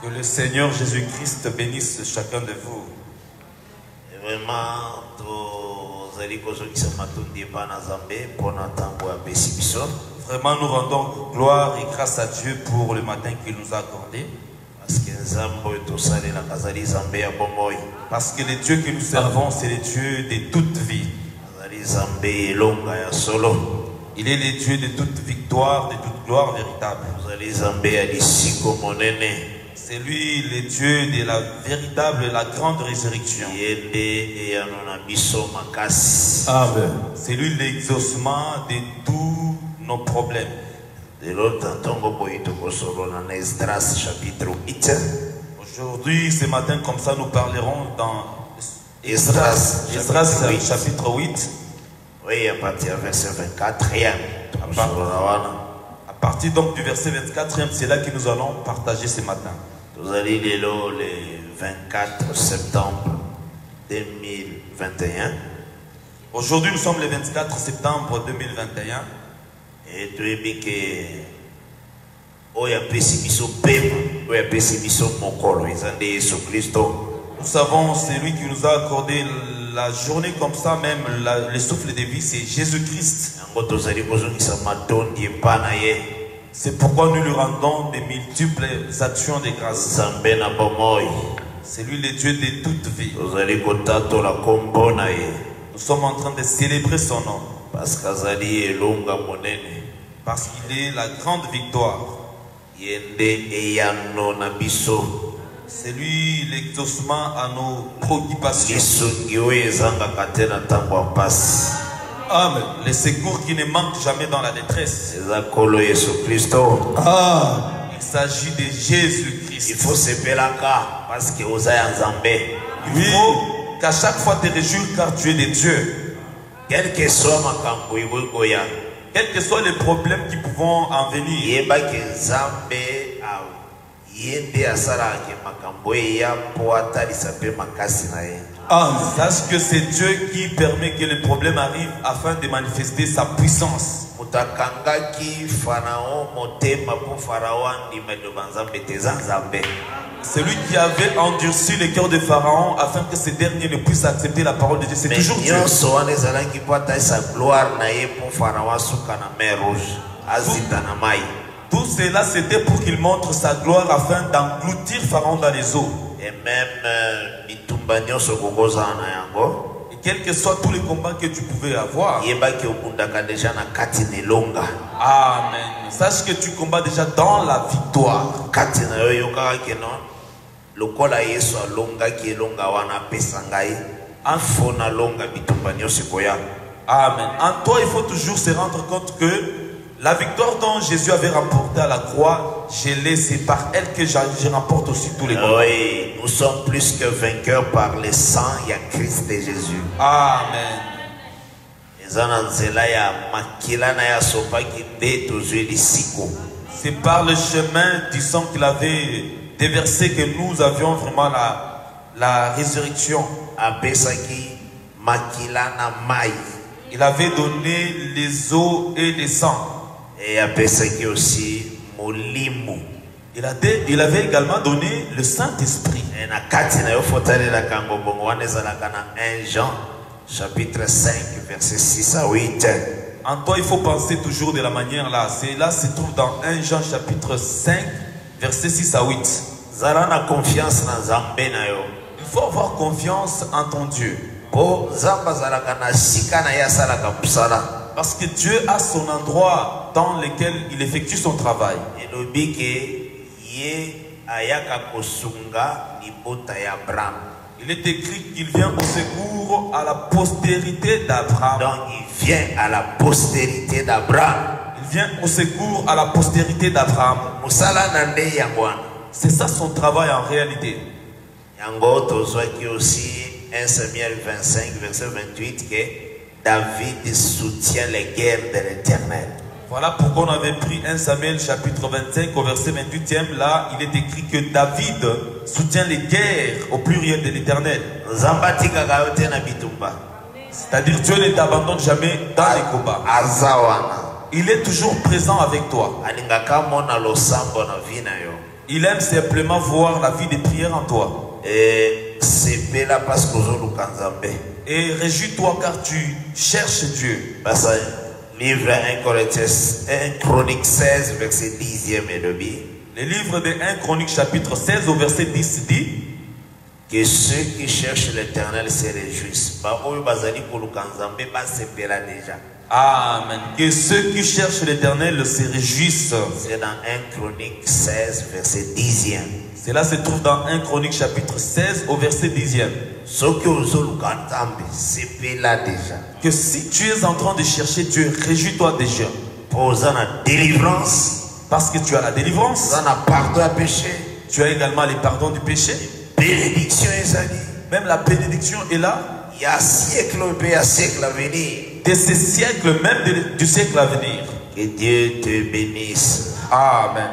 Que le Seigneur Jésus-Christ bénisse chacun de vous. Et vraiment nous rendons gloire et grâce à Dieu pour le matin qu'il nous a accordé. parce que bomoi Parce que le Dieu que nous servons, c'est le Dieu de toute vie. Il est le Dieu de toute victoire, de toute gloire véritable. C'est lui le Dieu de la véritable, la grande résurrection. Amen. C'est lui l'exaucement de tous nos problèmes. lelo ntango boyi tokosolola na esdras chapitre 8 Aujourd'hui, ce matin, comme ça, nous parlerons dans esdras Esdras chapitre 8. chapitre 8, oui à partir verset 24 ya tokosolola wana à partir donc du verset 24, c'est là que nous allons partager ce matin. tozali lelo le 24 septembre 2021 Aujourd'hui, nous sommes le 24 septembre 2021. e toyebi ke oyo apesi biso pema oyo apesi biso mokolo eza nde yesu kristo Nous savons, c'est lui qui nous a accordé la journée comme ça, même la- le souffle de vie, c'est Jésus-Christ. yango tozali kozongisa matondi epai na ye C'est pourquoi nous lui rendons de multiples actions de grâce. C'est lui le Dieu de toute vie. Nous sommes en train de célébrer son nom parce qu'il est la grande victoire. C'est lui l'exaucement à nos préoccupations. Amen. Le secours qui ne manque jamais dans la détresse. Ah. Il s'agit de il Jésus-Christ. faut sepelaka parce que Il faut qu'à chaque fois te réjouir car tu es de Dieu. quel que soit ekokoya Quels que soient les problèmes qui pouvons en venir. Ye Sache que c'est Dieu qui permet que les problèmes arrivent afin de manifester sa puissance. C'est lui qui avait endurci le cœur de Pharaon afin que ce dernier ne puisse accepter la parole de Dieu. C'est toujours Dieu. mai Tout cela, c'était pour qu'il montre sa gloire afin d'engloutir Pharaon dans les eaux. Et même euh, bitumba nyonso kokozala na yango Et quels que soient tous les combats que tu pouvais avoir. yebaki okundaka deja na kati na elonga Amen. Sache que tu combats déjà dans la victoire. kati na yo oyokaka keno lokola yesu alongaki elonga wana apesa ngai afo nalonga bitumba nyonso ekoya Amen. En toi, il faut toujours se rendre compte que la victoire dont Jésus avait remporté à la croix, je l'ai, c'est par elle que je remporte aussi tous les combats. oui nous sommes plus que vainqueurs par le sang ya christ de jésus Amen. C'est par le chemin du sang qu'il avait déversé que nous avions vraiment la, la résurrection. Il avait donné les eaux et les sangs. E apesaki aussi molimo Il, a dé- il avait également donné le Saint-Esprit. Na kati na yo fotalelaka yango bongo wana ezalaka na 1 jean chapitre 5 verset 6 à 8 En toi, il faut penser toujours de la manière là. C'est là se trouve dans 1 Jean chapitre 5, versets 6 à 8. zala na confiance na nzambe na yo Il faut avoir confiance en ton Dieu. mpo nzambe azalaka na sika na ye asalaka mosala Parce que Dieu a son endroit dans lequel il effectue son travail. Il est écrit qu'il vient au secours à la postérité d'Abraham. donc il vient à la postérité d'abraham Il vient au secours à la postérité d'Abraham. C'est ça son travail en réalité. tozwaki aussi 1 samuel 25 verset 28 que david soutient les guerres de l'éternel Voilà pourquoi on avait pris 1 Samuel chapitre 25 au verset 28e. Là, il est écrit que David soutient les guerres au pluriel de l'éternel. C'est-à-dire Dieu ne t'abandonne jamais dans les combats. Il est toujours présent avec toi. Il aime simplement voir la vie de prière en toi. e Et réjouis-toi car tu cherches Dieu. Livre 1 Corinthiens 1 chronique 16 verset 10e elobi Le livre de 1 Chronique chapitre 16 au verset 10 dit que ceux qui cherchent l'éternel se réjouissent Amen. Que ceux qui cherchent l'éternel se réjouissent. c'est dans 1 chronique 16 verset 10e Cela se trouve dans 1 Chronique chapitre 16 au verset 10e. Déjà Que si tu es en train de chercher Dieu, réjouis-toi déjà. oza na délivrance Parce que tu as la délivrance. pardon ya péché Tu as également les pardons du péché. bénédiction Même la bénédiction est là. ya siècle oyo mpe ya siècle à venir De ce siècle, même du siècle à venir. que dieu te bénisse Amen.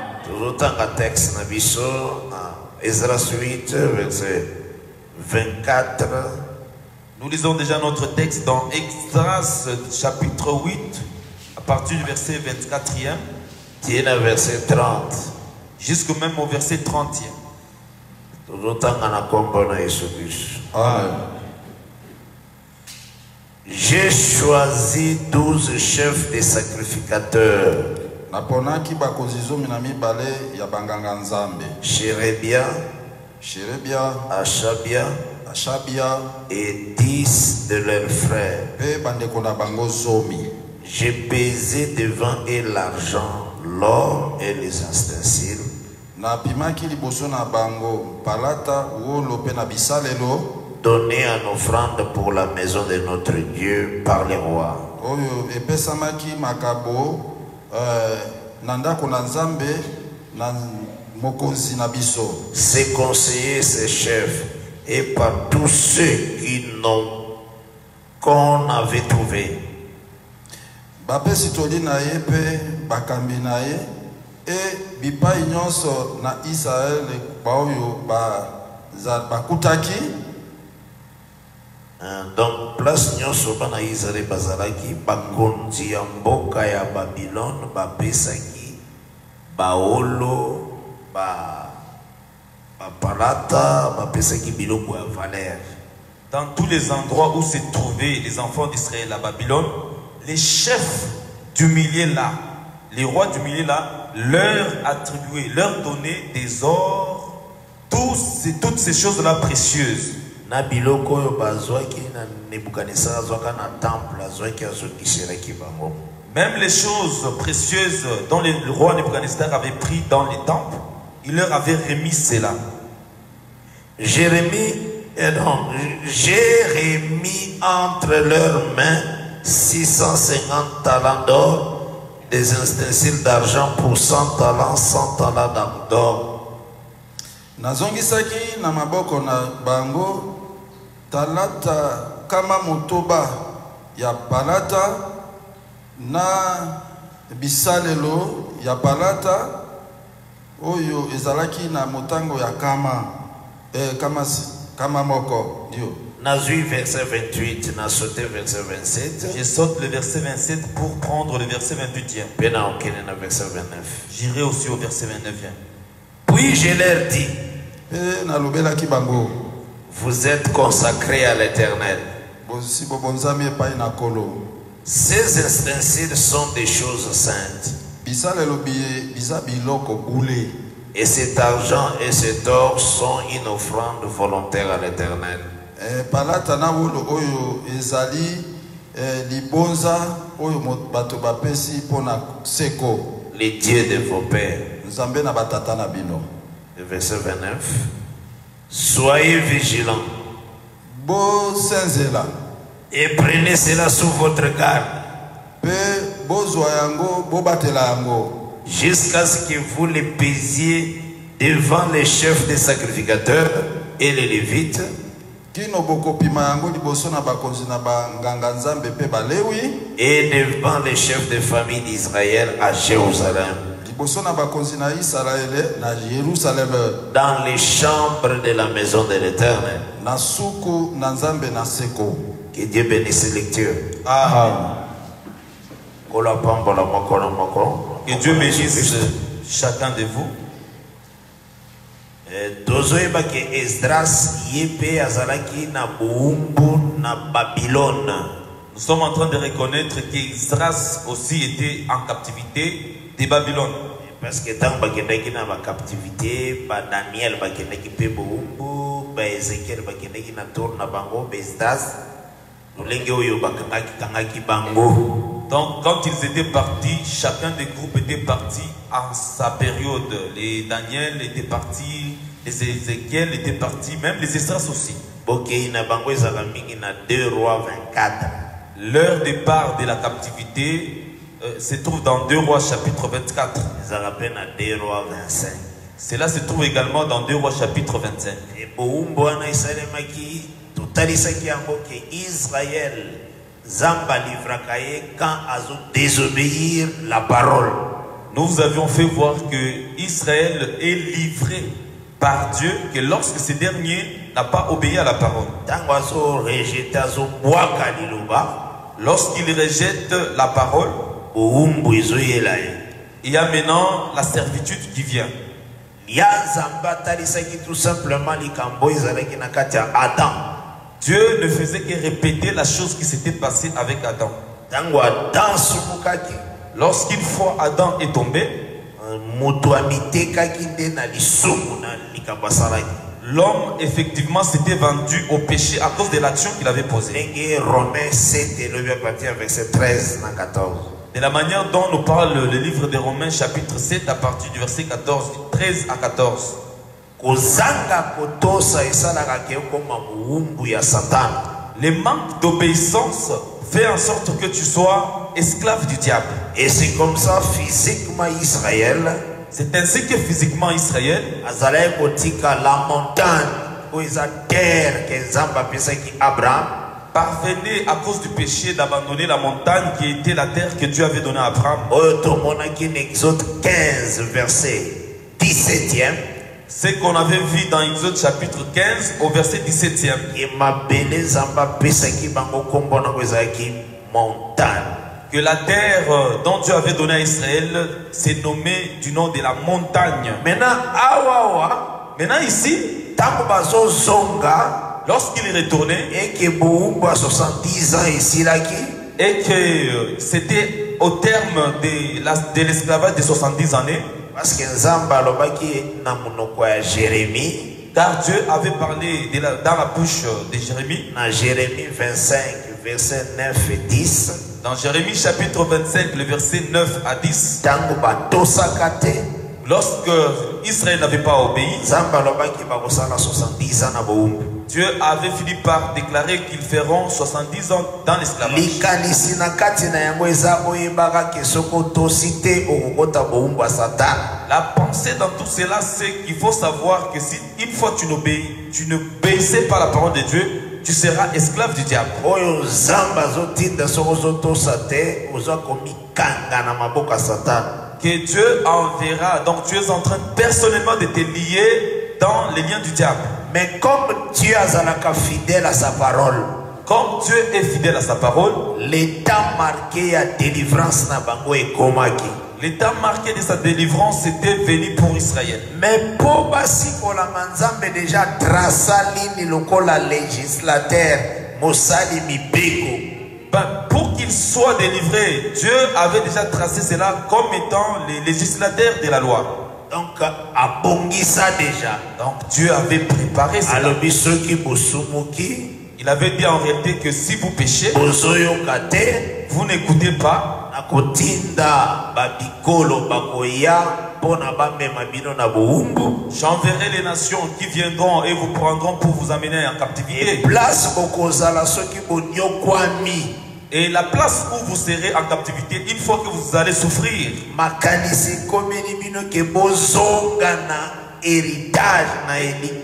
texte na biso na ezras 8 verset 24 Nous lisons déjà notre texte dans Exodus chapitre 8, à partir du verset 24e, tie na verset 30 jusqu'au même au verset 30e. tozotanga na nkombo na yesu kristo Amen. j'ai choisi 12 chefs des sacrificateurs. Naponaki ya banganga nzambe Chérébia, sherebia Achabia ashabia et 10 de leurs frères J'ai pesé devant eux l'argent, l'or et les ustensiles. donnés en offrande pour la maison de notre Dieu par les rois. na nzambe na Ses conseillers, ses chefs, et par tous ceux qui n'ont qu'on avait trouvé. bapesi toli na ye mpe bakambi na ye e bipai nyonso na israele bakutaki Hein, Donc, place nyonso bana Israël bazalaki bakonzi ya mboka ya Babylone bapesaki baolo ba bapalata bapesaki biloko ya valeur Dans tous les endroits où se trouvaient les enfants d'Israël à Babylone, les chefs du milieu là, les rois du milieu là, leur attribuaient, leur donnaient des ors, tous ces- toutes ces choses-là précieuses. Même les choses précieuses dont le roi Nebuchadnezzar avait pris dans les temples, il leur avait remis cela. Jérémie, et donc, j'ai remis entre leurs mains 650 talents d'or, des ustensiles d'argent pour 100 talents, 100 talents d'or. nazongisaki na maboko na bango talata kama motoba ya na bisalelo ya palata oyo ezalaki na motango ya kama eh, kama, kama moko ndio Nazui verset 28, na sauté verset 27, Je saute le verset 27 pour prendre le verset 28e. puis na okene na verset 29. J'irai aussi au verset 29e. Puis je leur dis, bango vous êtes consacrés à l'éternel. Ces ustensiles sont des choses saintes. Et cet argent et cet or sont une offrande volontaire à l'éternel. Les dieux de vos pères. Le verset 29. Soyez vigilants et prenez cela sous votre garde jusqu'à ce que vous les pesiez devant les chefs des sacrificateurs et les lévites et devant les chefs de famille d'Israël à Jérusalem, dans les chambres de la maison de l'Éternel. Que Dieu bénisse ces lectures. Amen. nkolo apambola moko na moko Que Dieu bénisse chacun de vous. Tozoyeba ke esdras ye mpe azalaki na bowumbu na babylone Nous sommes en train de reconnaître qu'Isras aussi était en captivité de Babylone. parce que ntango bakendaki na bacaptivité badaniel bakendaki mpe bowumbu baezekiel bakendaki na tour na bango baesdras Donc, quand ils étaient partis, chacun des groupes était parti en sa période. Les Daniel étaient partis, les Ézéchiel étaient partis, même les Esdras aussi. bokei na bango ezala mingi na 2 roi 24 Leur départ de la captivité euh, se trouve dans 2 Rois chapitre 24. ezala mpe na 2 roi 25 Cela se trouve également dans 2 Rois chapitre 25. Totalisaki yango ke israel nzambe alivraka ye quand azodésobéir la parole Nous vous avions fait voir que Israël est livré par Dieu que lorsque ce dernier n'a pas obéi à la parole. ntango azorejete azobwaka liloba Lorsqu'il rejette la parole, bowumbu ezoyela ye il y a maintenant la servitude qui vient. ya nzambe atalisaki tout simplement likambo ezalaki na kati ya adam Dieu ne faisait que répéter la chose qui s'était passée avec Adam. Lorsqu'une fois Adam est tombé, l'homme effectivement s'était vendu au péché à cause de l'action qu'il avait posée. ndenge romain 7 elobi à partir ya verset 13 na 14 De la manière dont nous parle le livre des Romains chapitre 7 à partir du verset 14, 13 à 14. Kozanga kotosa esalaka ke okoma mowumbu ya satana Le manque d'obéissance fait en sorte que tu sois esclave du diable. et c'est comme ça physiquement israël C'est ainsi que physiquement Israël azalaki kotika la montagne oyo eza terre ke nzambe apesaki abraham parvenait à cause du péché d'abandonner la montagne qui était la terre que Dieu avait donnée à Abraham. exode 15 verset 17e Ce qu'on avait vu dans Exode chapitre 15 au verset 17e. ke mabele nzambe apesaki bango nkombo nango ezalaki montagne Que la terre euh, dont Dieu avait donné à Israël s'est nommée du nom de la montagne. maintenant awawa Maintenant ici, lorsqu'il est retourné bowumbu ya 70 ans esilaki et que euh, c'était au terme de l'esclavage de 70 années, parce que nzambe alobaki na monoko ya jérémi car Dieu avait parlé de la- dans la bouche de Jérémie, na jérémi 25 verset 9 et 10 dans Jérémie chapitre 25, le verset 9 à 10, ntango batosaka te lorsque Israël n'avait pas obéi, nzambe alobaki bakosala 70 ans na bowumbu Dieu avait fini par déclarer qu'ils feront 70 ans dans l'esclavage. La pensée dans tout cela, c'est qu'il faut savoir que si une fois tu n'obéis, tu ne obéissais pas la parole de Dieu, tu seras esclave du diable. Que Dieu enverra. Donc tu es en train personnellement de te lier dans les liens du diable. mais comme dieu azalaka fidèle à sa parole Comme Dieu est fidèle à sa parole, l'état marqué ya délivrance na bango ekomaki l'état marqué de sa délivrance était venu pour Israël. mais mpo basikolama nzambe deja trasa lini lokola législateur mosali mibeko Ben, pour qu'il soit délivré, Dieu avait déjà tracé cela comme étant les législateurs de la loi. donc abongisa deja Donc Dieu avait préparé cela. soki bosumuki Il avait dit en réalité que si vous péchez, vous n'écoutez pas, j'enverrai les nations qui viendront et vous prendront pour vous amener en captivité. Et la place où vous serez en captivité, une fois que vous allez souffrir,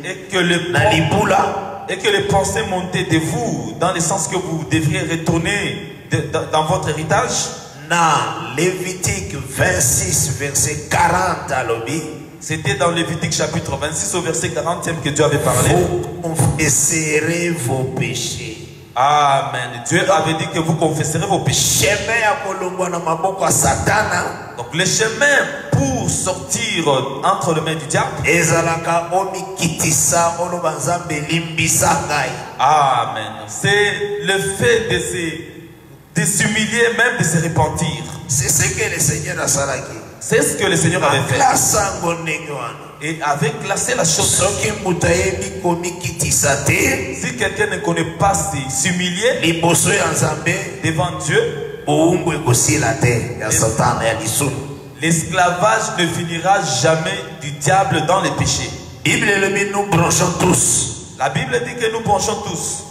et que, le, et que les pensées montaient de vous, dans le sens que vous devriez retourner de- dans votre héritage, na lévitique 26 verset 40 alobi c'était dans Lévitique chapitre 26 au verset 40e que Dieu avait parlé. vous confesserez vos péchés Amen. Dieu avait dit que vous confesserez vos péchés. Donc le chemin pour sortir entre les mains du diable. Amen. C'est le fait de se, de s'humilier, même de se repentir. c'est ce que le seigneur asalaki C'est ce que le Seigneur avait fait. Et avait classé la chose. Si quelqu'un ne connaît pas s'humilier devant Dieu, l'esclavage ne finira jamais du diable dans les péchés. nous branchons tous La Bible dit que nous branchons tous.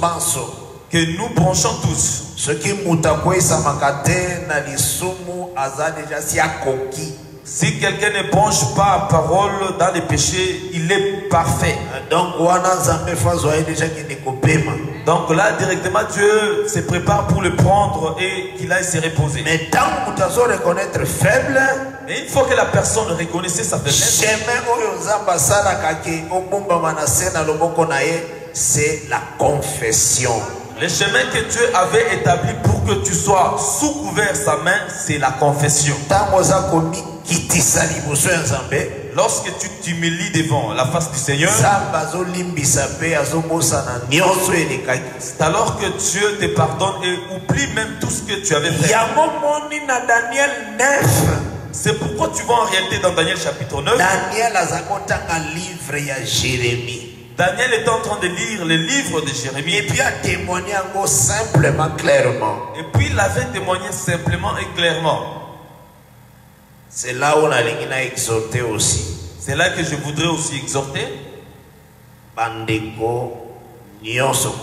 banso Que nous branchons tous. si quelqu'un ne branche pas parole dans les péchés, il est parfait. donc là, directement, Dieu se prépare pour le prendre et qu'il aille se reposer. mais reconnaître faible Mais une fois que la personne reconnaissait sa faiblesse, c'est la confession le chemin que Dieu avait établi pour que tu sois sous couvert sa main, c'est la confession. Lorsque tu t'humilies devant la face du Seigneur, c'est alors que Dieu te pardonne et oublie même tout ce que tu avais fait. yango moni na daniel 9 C'est pourquoi tu vois en réalité dans Daniel chapitre 9, daniel kotanga livre jérémie Daniel est en train de lire le livre de Jérémie. Et puis atémoigne yango simplement clairement. Et puis il avait témoigné simplement et clairement. c'est là où nalingi na exhorte aussi. C'est là que je voudrais aussi exhorter. Bandeko nyonso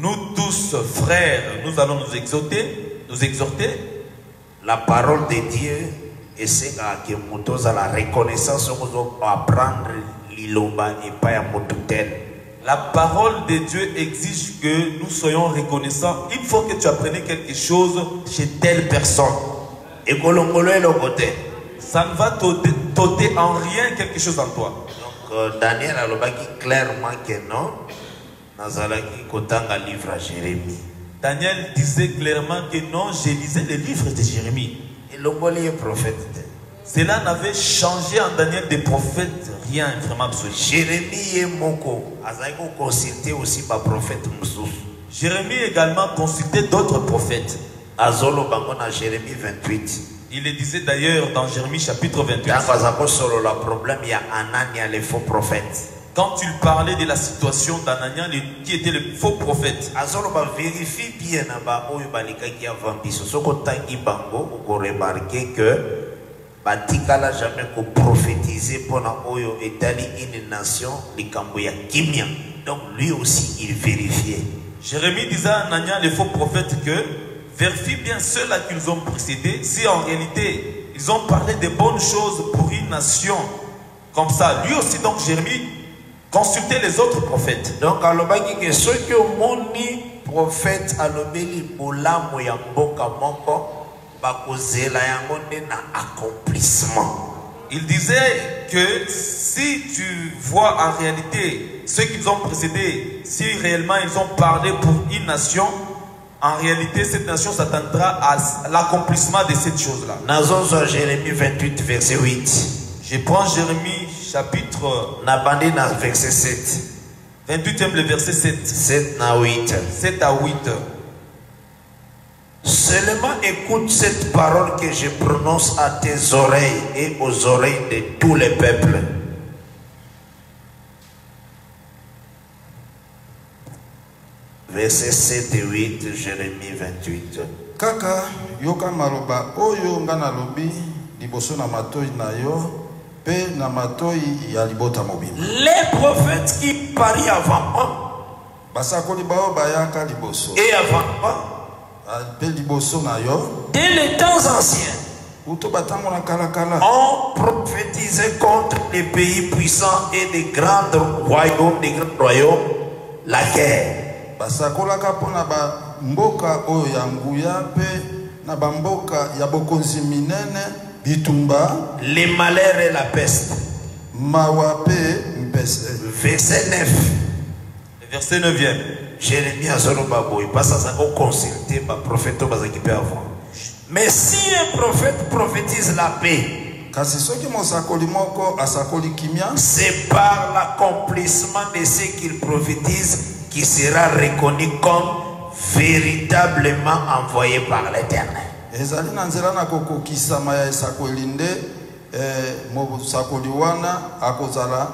Nous tous, frères, nous allons nous exhorter, nous exhorter. la parole de dieu esengaka ke moto ozala reconnaissance soko ozoapprendre liloba La parole de Dieu exige que nous soyons reconnaissants. Il faut que tu apprennes quelque chose chez telle personne. Ça ne va t'ôter en rien quelque chose en toi. donc euh, daniel alobaki clairement ke non nazalaki kotanga livre ya jérémie Daniel disait clairement que non, je lisais le livre de Jérémie. elongoli ye prophète te Cela n'avait changé en Daniel des prophètes rien, vraiment absolu. jérémie ye moko azalaki koconsulte aussi baprophète mosusu Jérémie également consultait d'autres prophètes. azoloba ngo na jérémie 28 Il le disait d'ailleurs dans Jérémie chapitre 28. ntango aza kosolola problème ya anania le faux prophète Quand il parlait de la situation d'Anania, qui était le faux prophète, vérifie bien avant biso batikala jamais koprophétise mpona oyo etali une nation likambo ya kimia donc lui aussi il vérifiait Jérémie disait à Anania, le faux prophète, que vérifie bien ceux-là qui nous ont précédés, si en réalité ils ont parlé de bonnes choses pour une nation comme ça. Lui aussi, donc Jérémie, consultait les autres prophètes. donc alobaki ke soki omoni prophète alobeli bolamu ya mboka moko accomplissement. Il disait que si tu vois en réalité ceux qui nous ont précédés, si réellement ils ont parlé pour une nation, en réalité cette nation s'attendra à l'accomplissement de cette chose-là. jérémie 28 verset 8 Je prends Jérémie chapitre verset 7 28e, le verset 7, 7 na 8 7 à 8. Seulement écoute cette parole que je prononce à tes oreilles et aux oreilles de tous les peuples. Verset 7 et 8, Jérémie 28. kaka yoka maloba oyo nga nalobi liboso na matoi na yo mpe na matoi ya libota mobimba Les prophètes qui parient avant moi basakoli bao bayaka liboso et avant moi, dès les temps anciens, ont prophétisé contre les pays puissants et les grands royaumes, des grands royaumes, la guerre. les malheurs et la peste. Verset 9. Verset 9e. jérémie azoloba boye mpasi azalaki oconsulte baprofete oyo bazalaki mpe avant mais si un prophète prophétise la paix kasi soki mosakoli moko asakoli kimia c'est par l'accomplissement de ce qu'il prophétise qui sera reconnu comme véritablement envoyé par l'éternel. Ezali na nzela na kokokisama ya esakoli nde mosakoli wana akozala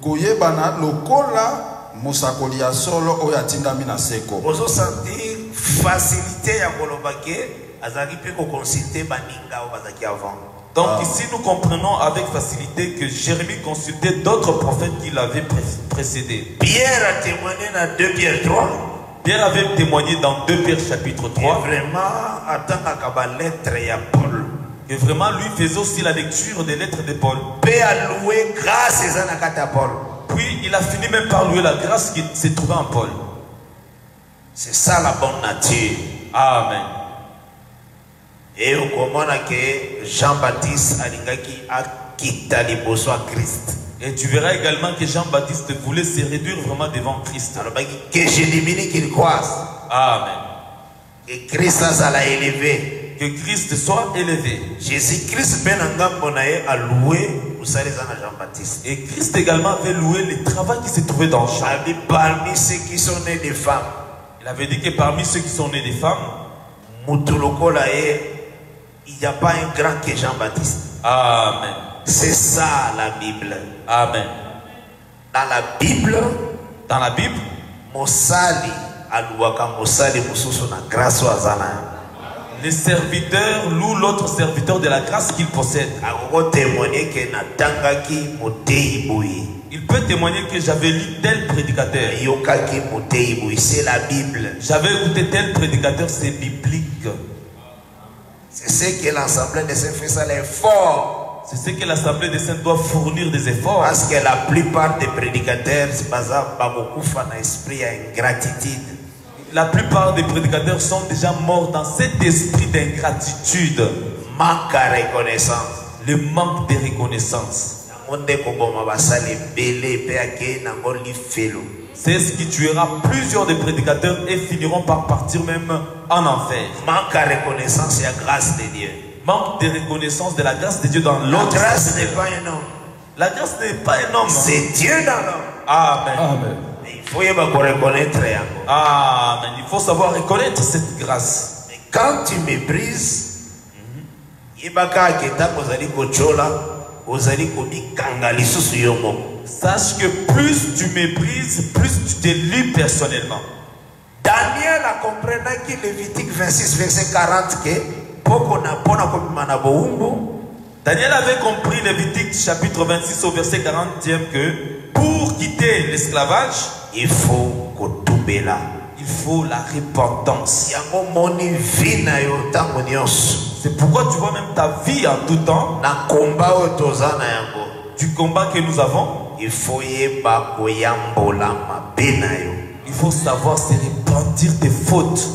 koyebana lokola mosakoli ya solo oyo atindami na seko. Ozosentir facilité ya koloba ke azalaki mpe koconsulte baninga oyo bazalaki avant. Donc ici, nous comprenons avec facilité que Jérémie consultait d'autres prophètes qui l'avaient pré- précédé. pierre a témoigné dans 2 pierre 3 Pierre avait témoigné dans 2 Pierre chapitre et 3 vraiment atangaka balettre ya paul. Que vraiment lui faisait aussi la lecture des lettres de Paul. mpe aloué grâce eza na kati ya paul Il a fini même par louer la grâce qui se trouvait en Paul. c'est ça la bonne nature Amen. e okomona ke jean baptiste alingaki akita liboso ya krist Et tu verras également que Jean-Baptiste voulait se réduire vraiment devant Christ. ke je diminue qu'il croise Amen. ke krist azala élevé Que Christ soit élevé. jésus krist mpe na ngambo na ye aloué mosala eza na jean baptiste Et Christ également avait loué le travail qui se trouvait dans Jean. parmi ceux qui sont nés des femmes Il avait dit que parmi ceux qui sont nés des femmes, il n'y a pas un grand que jean baptiste Amen. c'est ça la bible Amen. dans la bible Dans la Bible, mosali aluwaka mosali mosusu na grâce les serviteurs louent l'autre serviteur de la grâce qu'il possède. Il peut témoigner que j'avais lu tel prédicateur. c'est la bible J'avais écouté tel prédicateur, c'est biblique. c'est ce que l'assemblée de saint fait ça l'effort C'est ce que l'Assemblée des Saints doit fournir des efforts. parce que la plupart des prédicateurs baza bakokufa na esprit ya ingratitude La plupart des prédicateurs sont déjà morts dans cet esprit d'ingratitude, manque à reconnaissance le manque de reconnaissance. C'est ce qui tuera plusieurs des prédicateurs et finiront par partir même en enfer. manque à reconnaissance ya grâce de dieu Manque de reconnaissance de la grâce de Dieu dans la l'autre. grâce n'est pas un homme La grâce n'est pas un homme. c'est dieu dans l'homme Amen. Mais Amen. Il faut savoir reconnaître cette grâce. Mais quand tu méprises yo moko Sache que plus tu méprises, plus tu te lis personnellement. daniel akomprenaki lévitique 26 verset 40 ke poko na mpona kobima na bowumbu? Daniel avait compris Lévitique chapitre 26 au verset 40e que pour quitter l'esclavage, il faut kotumbela il faut la repentance. C'est pourquoi tu vois même ta vie en tout temps, du combat que nous avons, il faut il faut savoir se repentir des fautes.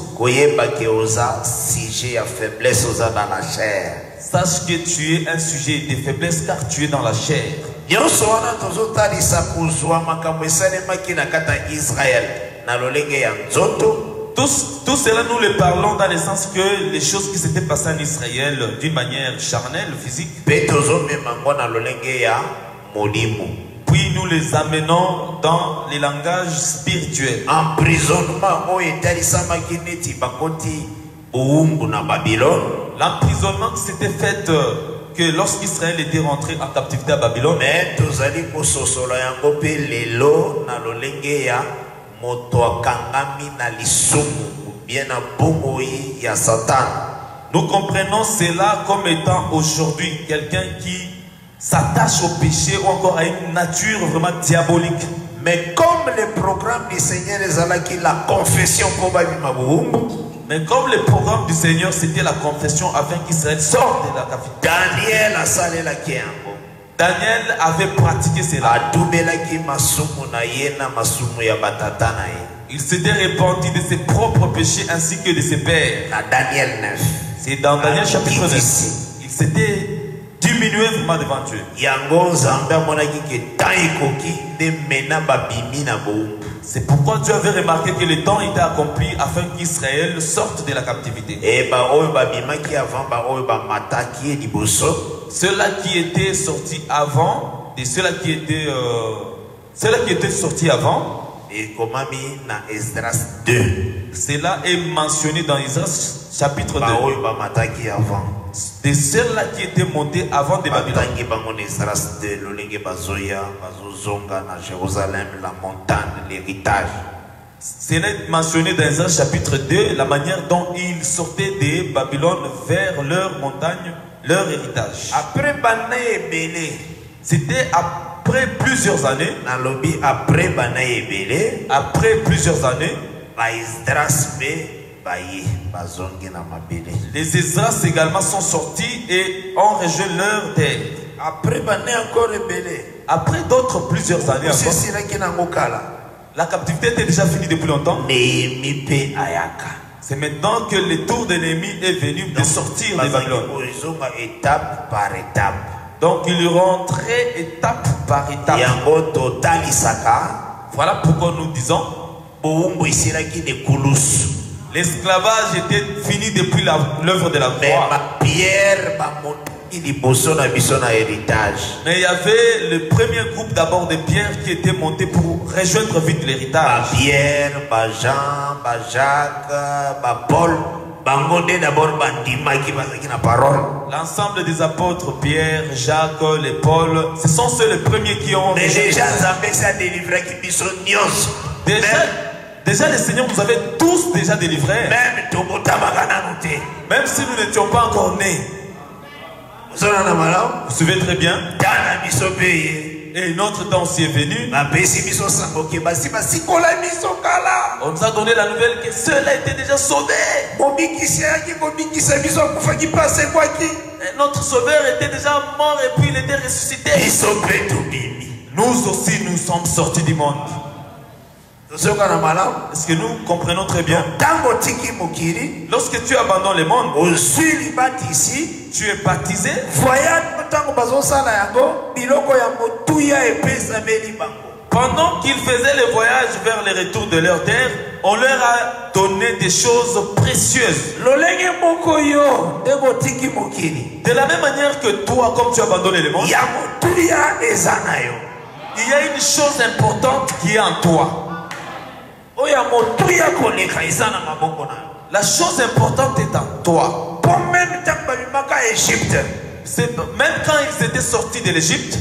Sache que tu es un sujet de faiblesse car tu es dans la chair. Nyonso wana tozotalisa kozwa makambo esalemaki na kati ya israele na lolenge ya nzoto. Tous, tout cela, nous le parlons dans le sens que les choses qui s'étaient passées en Israël d'une manière charnelle, physique, puis nous les amenons dans les langages spirituels. emprisonnement L'emprisonnement qui s'était fait euh, que lorsqu'Israël était rentré en captivité à Babylone, nous comprenons cela comme étant aujourd'hui quelqu'un qui s'attache au péché ou encore à une nature vraiment diabolique. mais comme le programme du seigneur ezalaki la confession babima bowumbu Mais comme le programme du Seigneur, c'était la confession afin qu'Israël sorte de la captivité. daniel asalelaki yango Daniel avait pratiqué cela. Il s'était repenti de ses propres péchés ainsi que de ses pères. daniel 9 C'est dans Daniel chapitre il 9. dit- Il s'était diminué vraiment devant Dieu. C'est pourquoi Dieu avait remarqué que le temps était accompli afin qu'Israël sorte de la captivité. Ceux-là qui étaient sortis avant, et ceux-là qui étaient, euh, ceux-là qui étaient sortis avant, ekomami na esdras 2 cela est mentionné dans Israël chapitre 2. De ceux-là qui étaient montés avant de Babylone. batangi bango na esdras 2 lolenge bazoya bazozonga na jérusalem la montagne l'héritage. Cela est mentionné dans Israël chapitre 2, la manière dont ils sortaient de Babylone vers leur montagne, leur héritage. après C'était après plusieurs années, après après plusieurs années, les Esdras également sont sortis et ont rejoint leur terre. après encore Après d'autres plusieurs années encore, la captivité était déjà finie depuis longtemps. C'est maintenant que le tour de l'ennemi est venu de sortir de Babylone. kozonga étape par étape Donc ils rentraient étape par étape. Voilà pourquoi nous disons l'esclavage était fini depuis l'œuvre de la croix. Mais il y avait le premier groupe d'abord de pierres qui était monté pour rejoindre vite l'héritage. bandimaki bazalaki na parole L'ensemble des apôtres, Pierre, Jacques, les Paul, ce sont ceux les premiers qui ont... mais déjà esi adelivraki biso nyonso Déjà, déjà le Seigneur nous avait tous déjà délivrés. Même si nous n'étions pas encore nés. Vous vous souvenez très bien. Et notre temps aussi est venu. On nous a donné la nouvelle que ceux-là étaient déjà asekwaki Et notre Sauveur était déjà mort et puis il était ressuscité. Nous aussi, nous sommes sortis du monde. Est-ce que nous comprenons très bien? Lorsque tu abandonnes le monde, tu es baptisé. Pendant qu'ils faisaient le voyage vers le retour de leur terre, on leur a donné des choses précieuses. De la même manière que toi, comme tu as abandonné le monde, il y a une chose importante qui est en toi. La chose importante est en toi. même quand ils étaient sortis de l'Égypte,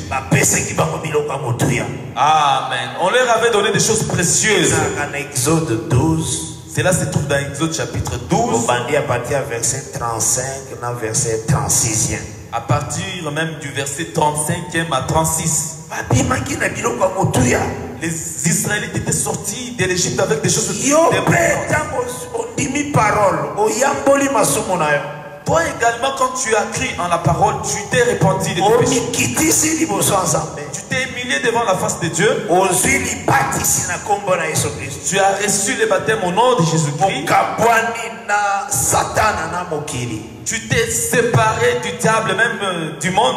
Amen. On leur avait donné des choses précieuses. exode 12 Cela se trouve dans Exode chapitre 12, obandi à partir ya verset 35 na verset 36e à partir même du verset 35e à 36. babimaki na biloko ya motuya Les Israélites étaient sortis de l'Égypte avec des choses yo mpe Toi également, quand tu as crié en la parole, tu t'es repenti de tes péchés. Tu t'es humilié devant la face de Dieu. Tu as reçu le baptême au nom de Jésus-Christ. Tu t'es séparé du diable, même euh, du monde.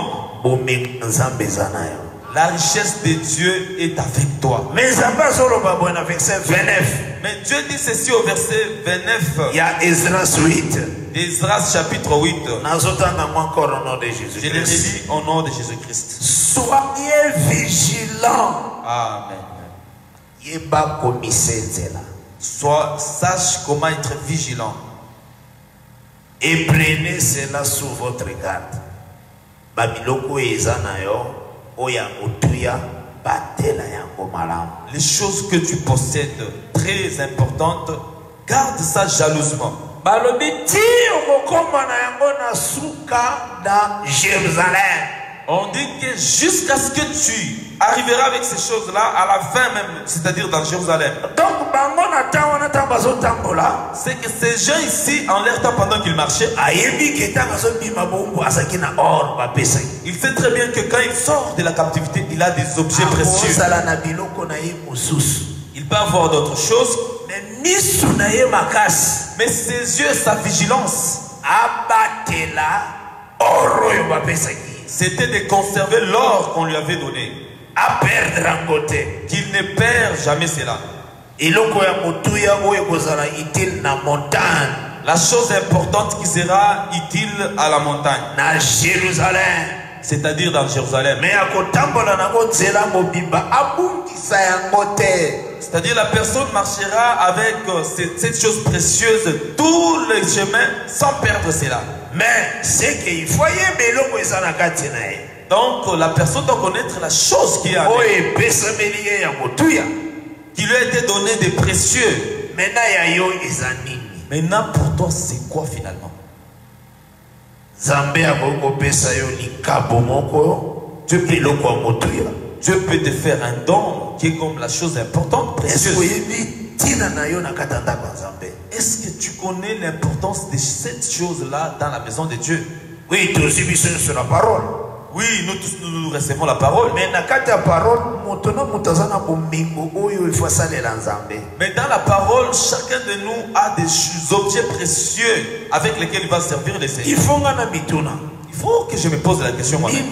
La richesse de Dieu est avec toi. me nzambe azoloba boye na verset 29 Mais Dieu dit ceci au verset 29 ya esdras 8 d'Esdras chapitre 8. nazotanga ngo encore au nom de jésus Je le christ relis au nom de Jésus-Christ. soyez vigilant Amen. Sois, sache comment être vigilant. et prenez cela sous votre garde babiloko oyo eza na yo oyo ya motuya batela yango Les choses que tu possèdes, très importantes, garde ça jalousement. Balobi ti okokoma na yango na suka na jérusalem. On dit que jusqu'à ce que tu arriveras avec ces choses-là, à la fin même, c'est-à-dire dans Jérusalem, c'est que ces gens ici, en leur temps pendant qu'ils marchaient, il sait très bien que quand il sort de la captivité, il a des objets précieux. Misu na ye makasi mais ses yeux, sa vigilance, c'était de conserver l'or qu'on lui avait donné. Qu'il ne perd jamais cela. La chose importante qui sera utile à la montagne, na jérusalem. C'est-à-dire dans Jérusalem. me C'est-à-dire la personne marchera avec euh, cette, cette chose précieuse tous les chemins sans perdre cela. na kati na ye Donc euh, la personne doit connaître la chose qui, ya motuya qui lui a été donnée des précieux. Maintenant pour toi c'est quoi finalement? Dieu peut te faire un don qui est comme la chose importante, précieuse. Est-ce que tu connais l'importance de cette chose-là dans la maison de Dieu? Oui biso nyonso na parole Oui, nous tous nous, nous recevons la parole. Mais dans la parole, chacun de nous a des objets précieux avec lesquels il va servir le Seigneur. Il faut que je me pose la question moi-même.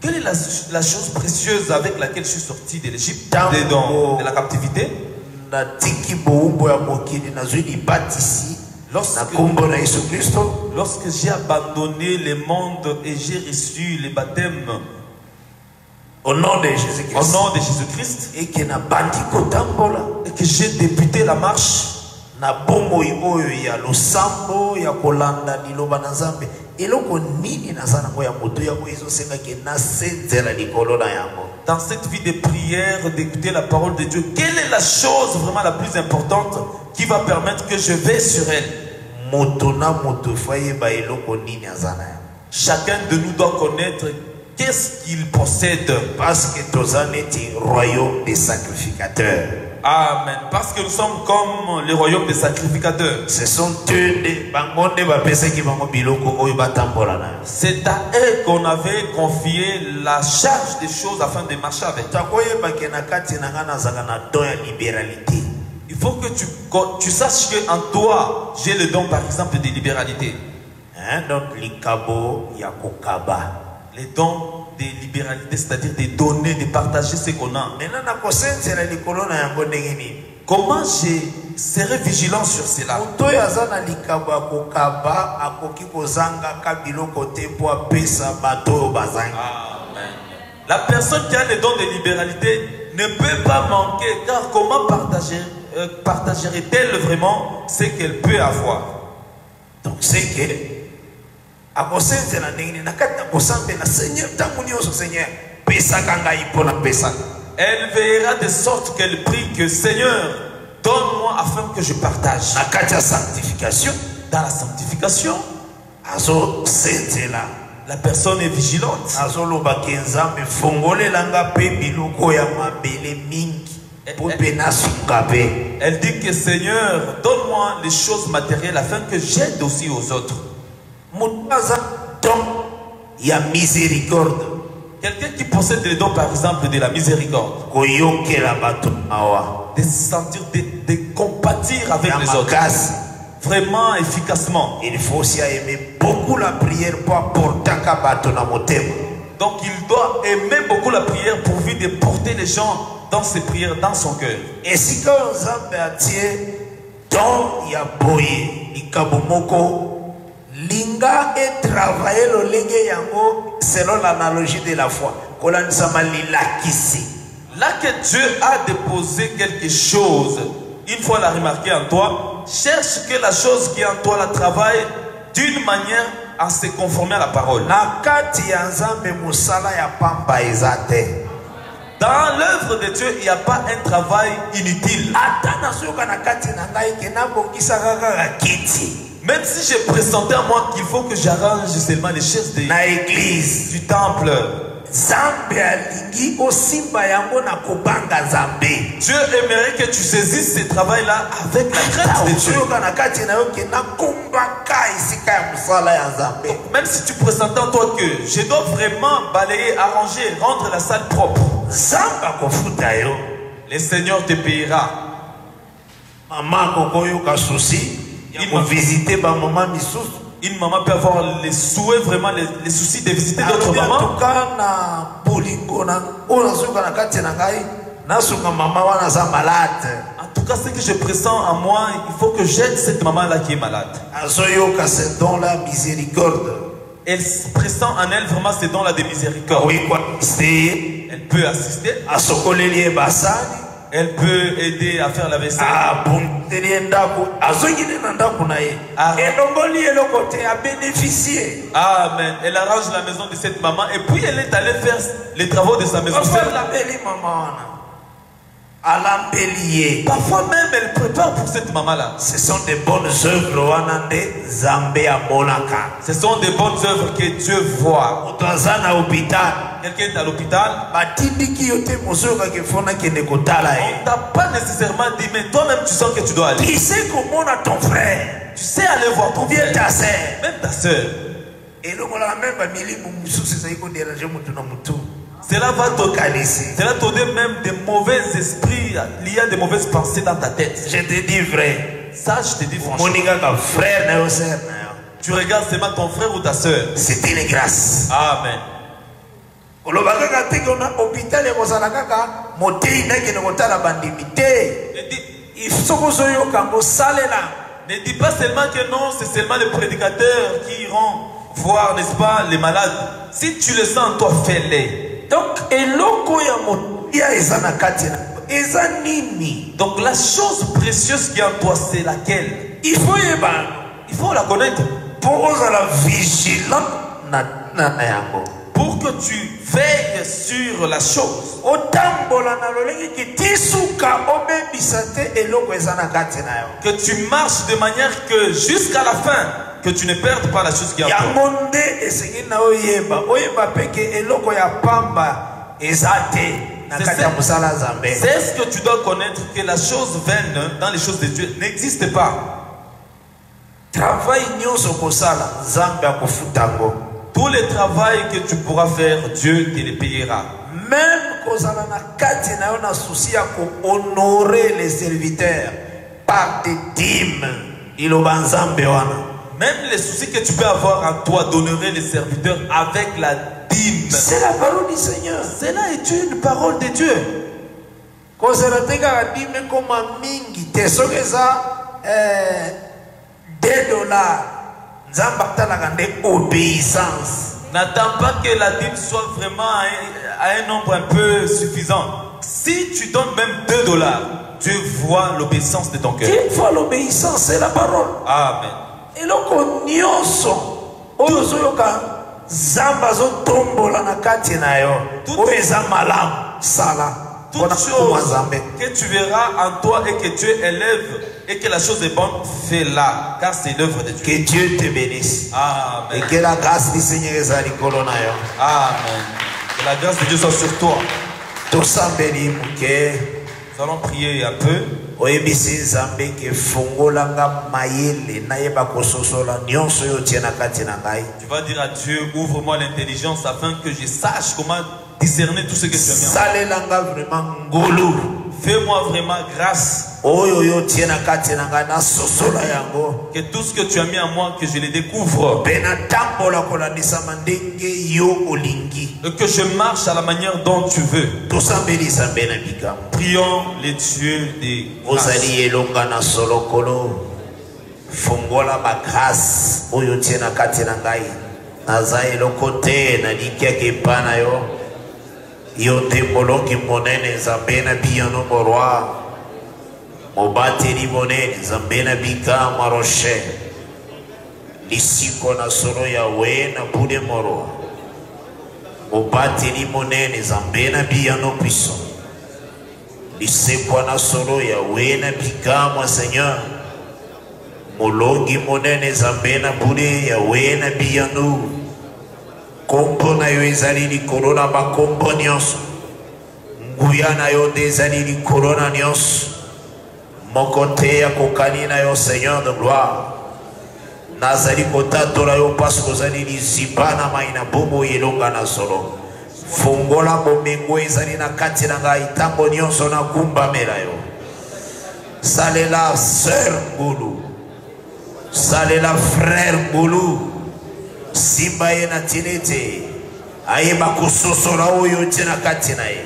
Quelle est la, la chose précieuse avec laquelle je suis sorti de l'Égypte, de, de la captivité? Lorsque, lorsque j'ai abandonné le monde et j'ai reçu le baptême au nom de Jésus-Christ. et que j'ai débuté la marche, na bomoi oyo ya losambo ya kolanda liloba na nzambe. Eloko nini naza nango ya moto yango ezosengaki nasenzela likolo na yango? Dans cette vie de prière, d'écouter la parole de Dieu, quelle est la chose vraiment la plus importante qui va permettre que je vais sur elle? Chacun de nous doit connaître qu'est-ce qu'il possède? parce que toza neti royaume des sacrificateurs Amen. Parce que nous sommes comme le royaume des sacrificateurs. ce sont eux C'est à eux qu'on avait confié la charge des choses afin de marcher avec. Il faut que tu, tu saches qu'en toi, j'ai le don, par exemple, de libéralité. Hein, donc likabo Les dons de libéralité, c'est-à-dire de donner, de partager ce qu'on a. Comment je serai vigilant sur cela? Amen. La personne qui a le don de libéralité ne peut pas manquer, car comment partager, euh, partagerait-elle vraiment ce qu'elle peut avoir? Donc seke akosenzela ndenge na kati na kosambela seigneur ntango nyonso seigneur pesaka ngai mpo napesaka Elle veillera de sorte qu'elle prie que Seigneur, donne-moi afin que je partage. na kati ya sanctification Dans la sanctification, azosenzela la personne est vigilante. azolobaki nzambe fongolelanga mpe biloko ya mabele mingi nasunga mpe Elle dit que Seigneur, donne-moi les choses matérielles afin que j'aide aussi aux autres. Don ya miséricorde. Quelqu'un qui possède le don, par exemple, de la miséricorde, koyokela bato mawa de se sentir, de, de compatir avec ya les autres, makasi. Vraiment efficacement. il faut aussi aimer beaucoup la prière mpo aportaka bato na motema. Donc il doit aimer beaucoup la prière pourvu de porter les gens dans ses prières, dans son cœur. esika oyo nzambe atie don ya boye likabo moko linga etravaye lolenge yango selon l'analogie de la foi lilakisi Là que Dieu a déposé quelque chose, une fois l'a remarqué en toi, cherche que la chose qui est en toi la travaille d'une manière à se conformer à la parole. na kati ya nzambe mosala ya pamba eza te Dans l'œuvre de Dieu, il n'y a pas un travail inutile. Même si j'ai pressentais à moi qu'il faut que j'arrange seulement les chaises de- na eglize du temple, Dieu aimerait que tu saisisses ce travail-là avec la crainte de Dieu. Même si tu pressentais en toi que je dois vraiment balayer, arranger, rendre la salle propre, le Seigneur te payera. mama akokoyoka kovisite bamama misusu Une maman peut avoir les souhaits, vraiment les, les soucis de visiter d'autres mamans. En tout cas, ce que je pressens en moi, il faut que j'aide cette maman-là qui est malade. la miséricorde Elle pressent en elle vraiment ces dons-là de miséricorde. Elle peut assister, elle peut aider à faire la vaisselle. Ah. abénéficie Amen. Elle arrange la maison de cette maman et puis elle est allée faire les travaux de sa maison. parfois même, elle prépare pour cette maman-là. ce sont de bonnes œuvres Ce sont des bonnes œuvres que Dieu voit. Quelqu'un est à l'hôpital, on t'a pas nécessairement dit, mais toi-même tu sens que tu dois aller. kise komona ton frère Tu sais aller voir ton frère, ta sœur même ta soeur. Cela va te okanisi Cela te donne même des mauvais esprits, il y a des mauvaises pensées dans ta tête. je te dis vrai Ça, je te dis franchement. frère Tu regardes seulement ton frère ou ta soeur. c'est une grâce Amen. Koloba kaka te kona hôpital ekozala kaka motei nakende kotala bandimi te. Ne dis, soki ozoyoka yango salela ne dis pas seulement que non, c'est seulement les prédicateurs qui iront voir, n'est-ce pas, les malades. Si tu le sens, toi, fais-les. donc eloko ya motia eza na kati na eza nini? Donc la chose précieuse qui est en toi, c'est laquelle? Il faut yeba. Il faut la connaître. Mpo ozala vigilant na, na, na yango. pour que tu veilles sur la chose. Que tu marches de manière que jusqu'à la fin, que tu ne perdes pas la chose qui est C'est ce que tu dois connaître, que la chose vaine dans les choses de Dieu n'existe pas. travail nyonso kosala nzambe akofuta yango Tous les travail que tu pourras faire, Dieu te les payera. même kozala na kati na yo na susi ya kohonorer les serviteurs par des dîmes nzambe wana Même les soucis que tu peux avoir en toi d'honorer les serviteurs avec la dîme. c'est la parole du seigneur Cela est une parole de Dieu. kozala te kaka dîme ekoma mingi te soki eza 2 dollars nzambe atalaka nde obéissance N'attends pas que la dîme soit vraiment à un, à un nombre un peu suffisant. Si tu donnes même 2 dollars, Dieu voit l'obéissance de ton cœur. une fois l'obéissance c'est la parole Amen. eza malamu sala Toute chose que tu verras en toi et que Dieu élève et que la chose est bonne, fais-la, car c'est l'œuvre de Dieu. que dieu te bénisse Amen. et que la grâce du seigneur na yo Amen. Que la grâce de Dieu soit sur toi. Nous allons prier un peu. oyebisi nzambe ke fungolanga mayele nayeba kososola nyonso oyo otie na kati na ngai Tu vas dire à Dieu, ouvre-moi l'intelligence afin que je sache comment discerner tout ce que tu as mis en Fais-moi vraiment grâce. Que tout ce que tu as mis en moi, que je le découvre. Et que je marche à la manière dont tu veux. Prions les dieux des grâces. fungola bagrase oyo otie na kati na ngai naza eloko te nalikiaka epa na yo yo nde molongi monene nzambe na biyano moroi mobateli monene nzambe na bikamwa rocher lisiko na solo yawe na bule moro. Mobateli monene nzambe na biyano puissant lisekwa na solo yawe na bikamwa seigneur. Molongi monene nzambe na bule yawe na biyanu nkombo na yo ezali likolo na bakombo nyonso. Nguya na yo nde ezali likolo na nyonso. Moko te ya kokani na yo seigneur de gloire. Nazali kotatola yo mpasi kozali liziba na mai na bomoi elonga na solo fungola bomengo ezali na kati na ngai? Ntango nyonso nagumbamela yo. Salela sœur ngulu. Salela frère ngulu simba ye na tina ete ayeba kososola oyo otie na kati na ye.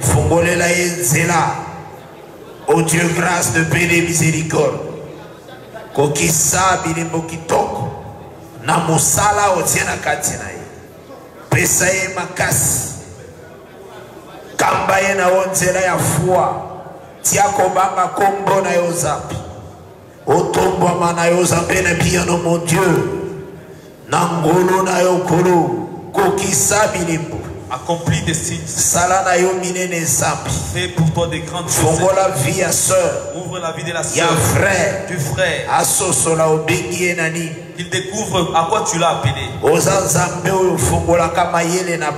Fungola fongolela ye nzela. O dieu grâce de de miséricorde. Kokisa bilembo kitoko. Na mosala otie na kati na ye. Pesa ye makasi. Kamba ye na yo nzela ya fwa tia kobanga kombo na yo zambi otombwama na yo zambe na biyano mon dieu Accomplis des signes. sala na yo minene zambi Fais pour toi des grandes choses. fongola vie ya sœur Ouvre la vie de la ya sœur, frère du frère, asosola obengi ye na nini qu'il découvre à quoi tu l'as appelé. oza nzambe oyo ofungolaka mayele na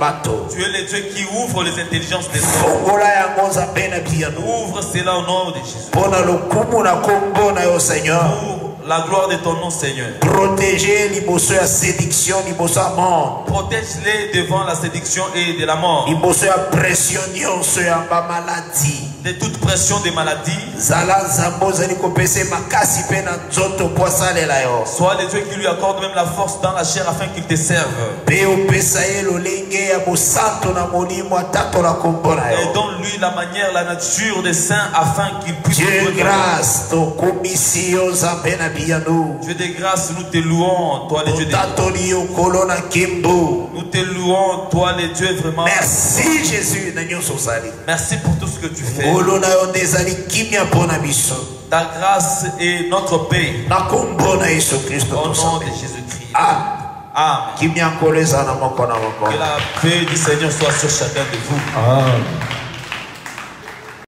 Tu es le Dieu qui ouvre les intelligences des hommes. fongola yango nzambe na biyano Ouvre cela au nom de Jésus. mpo na lokumu na kombo na yo seigneur Pour la gloire de ton nom, Seigneur. protege liboso ya sédiction liboso ya monde Protège-les devant la séduction et de la mort, liboso ya pression ya bamaladi de toute pression des maladies. zala makasi na nzoto mpo asalela yo Sois le Dieu qui lui accorde même la force dans la chair afin qu'il te serve. mpe opesa ye lolenge ya bosanto na molimo atatola kombo na Et donne-lui la manière, la nature des saints afin qu'il puisse. dieu grâce tokomisi yo nzambe na biyano Dieu de grâce, nous te louons, toi le Dieu de totatoli yo kolo na kimbu Nous te louons, toi le Dieu vraiment. merci jésus Merci pour tout ce que tu fais. Ta grâce est notre paix. Au nom de Jésus-Christ. ah Amen. Que la paix du Seigneur soit sur chacun de vous. Amen.